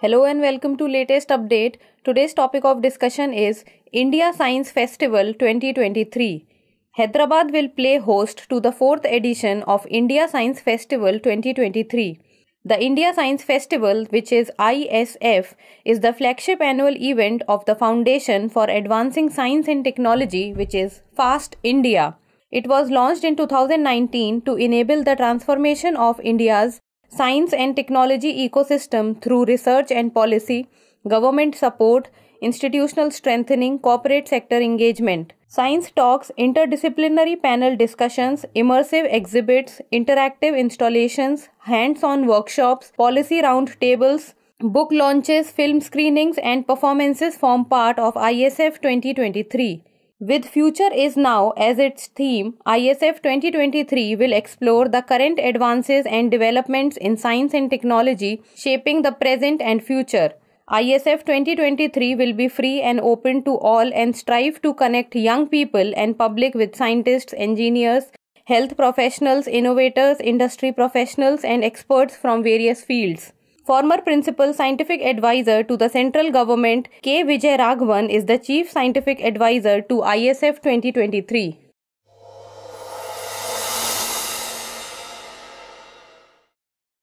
Hello and welcome to latest update. Today's topic of discussion is India Science Festival 2023. Hyderabad will play host to the 4th edition of India Science Festival 2023. The India Science Festival, which is ISF, is the flagship annual event of the Foundation for Advancing Science and Technology, which is FAST India. It was launched in 2019 to enable the transformation of India's science and technology ecosystem through research and policy, government support, institutional strengthening, corporate sector engagement. Science talks, interdisciplinary panel discussions, immersive exhibits, interactive installations, hands on workshops, policy roundtables, book launches, film screenings, and performances form part of ISF 2023. With Future is Now as its theme, ISF 2023 will explore the current advances and developments in science and technology shaping the present and future. ISF 2023 will be free and open to all and strive to connect young people and public with scientists, engineers, health professionals, innovators, industry professionals, and experts from various fields. Former Principal Scientific Advisor to the Central Government K. Vijay Raghavan is the Chief Scientific Advisor to ISF 2023.